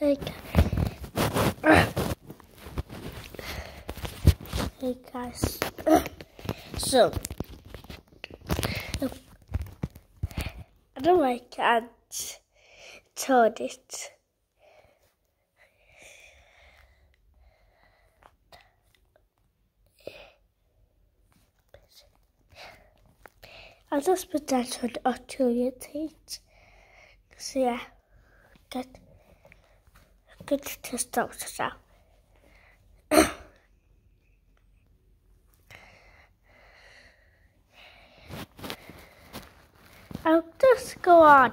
Hey guys. Hey guys. So, I don't know I turn it. I'll just put that on auto rotate. So yeah, good. Good to start it out. I'll just go on.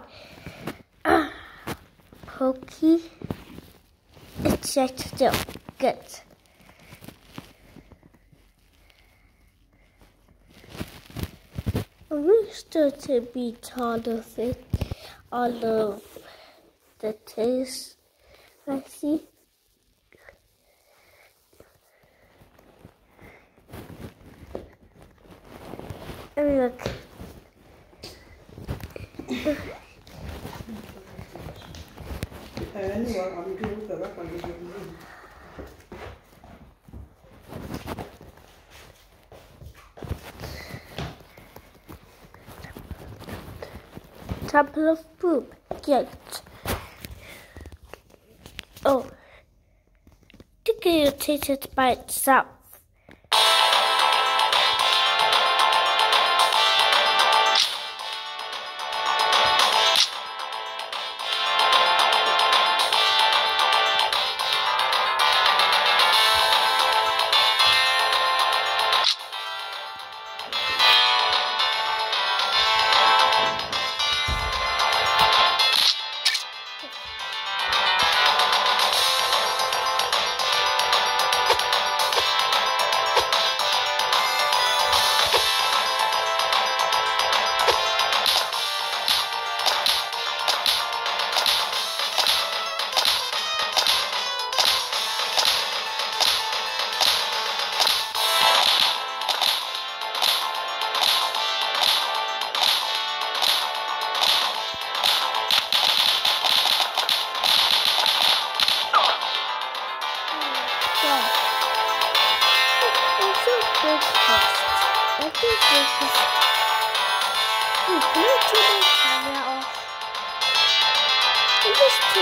Pokey. It's yet still good. Still to be taught of it, all of the taste I see. Look. Taraf amca bu. Temple of Boom. Get. Oh. It by itself.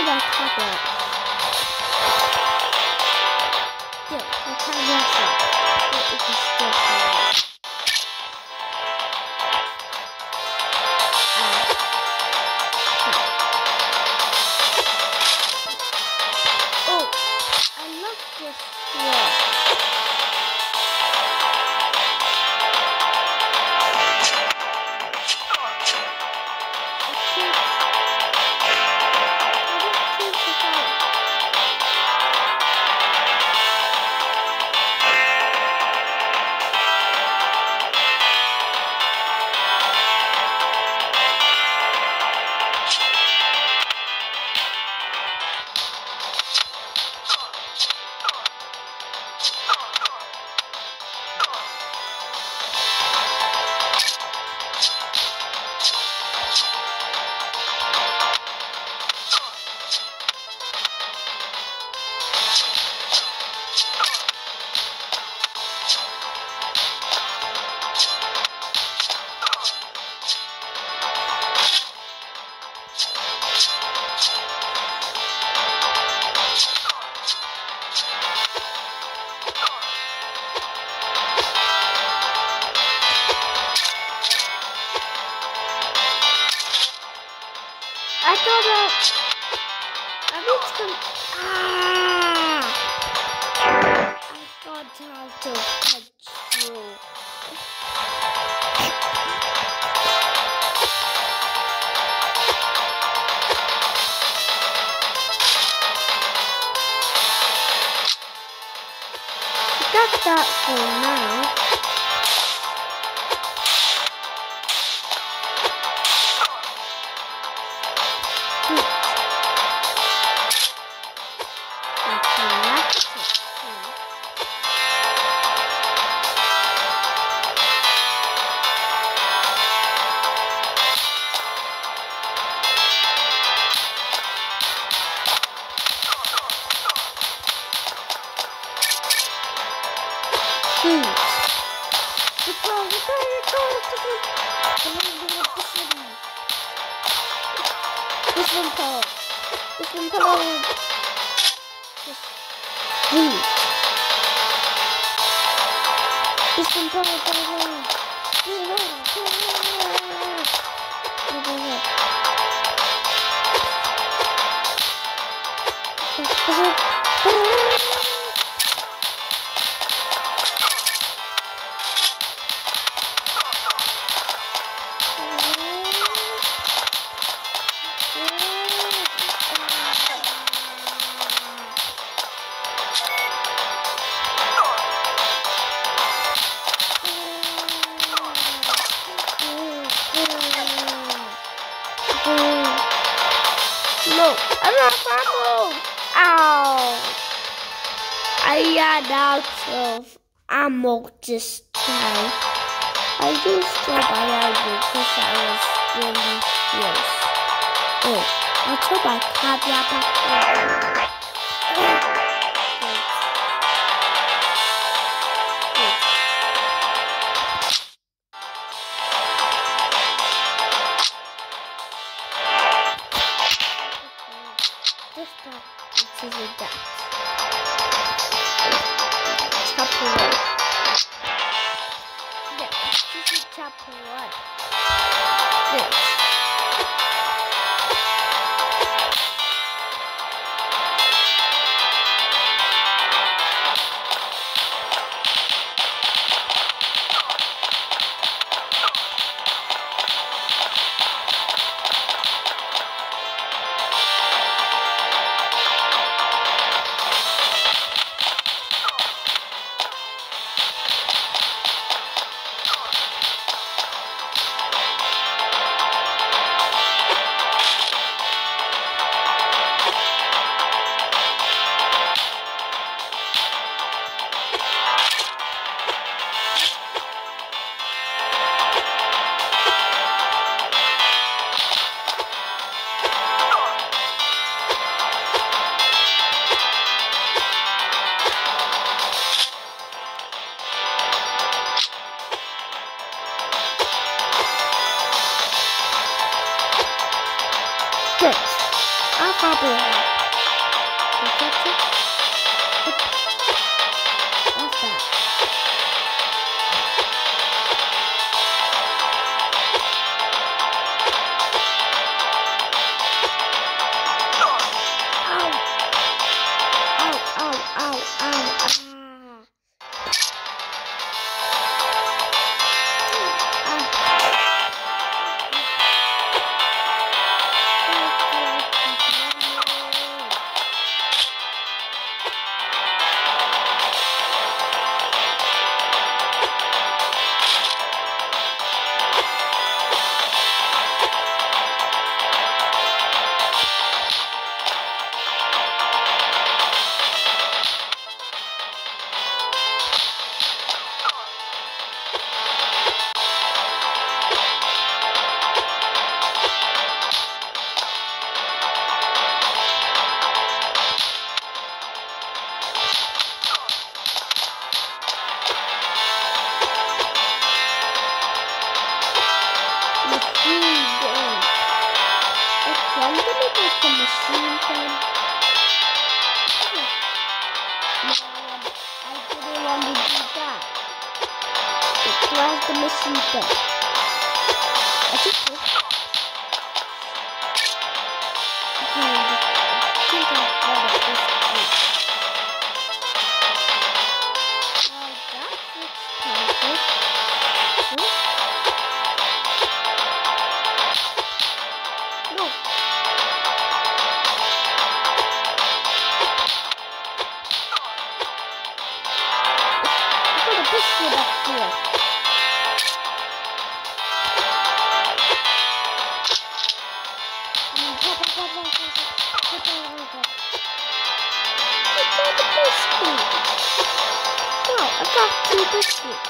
My camera off? Yeah, my camera's off. But it is still I thought that I need to ah I thought how to control I got that for now. Bunun bir düşürüm. Düşürüm tamam. Düşürüm tamam. Düşürüm. Düşürüm tamam tamam. Düşürüm tamam. Düşürüm. ran out of ammo this time. I do stop around because I was really fierce. Oh, I took my camera back. to what? Six. where's the machine gun? として。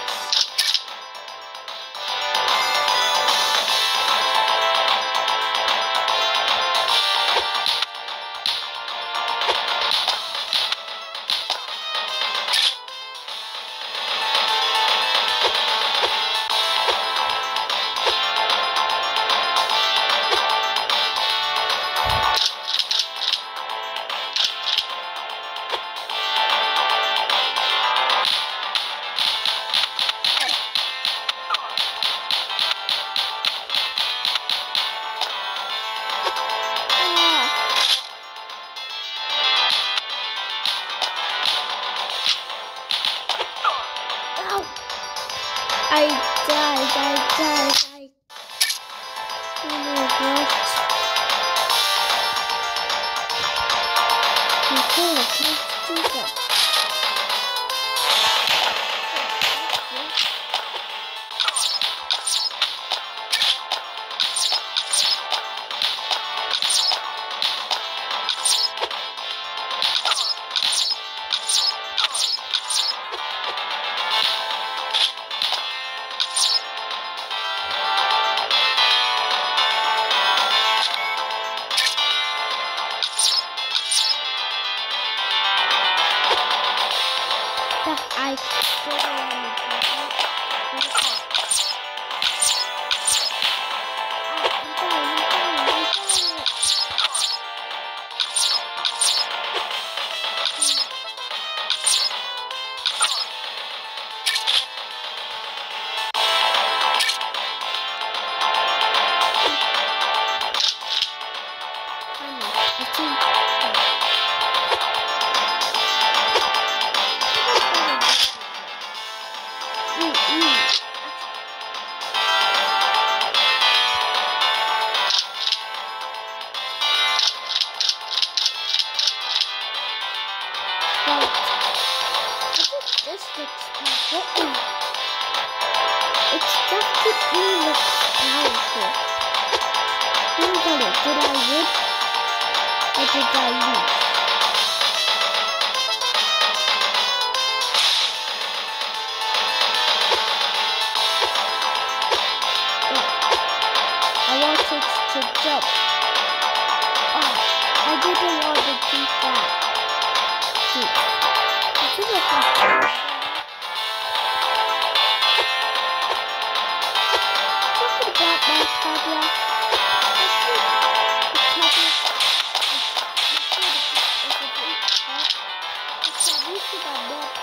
Okay, Looks powerful. It's just to me looks powerful. Think about it. Did I win? Or did I lose? I wanted to jump. Oh, I didn't want to do that. See, I think I can. Talking about my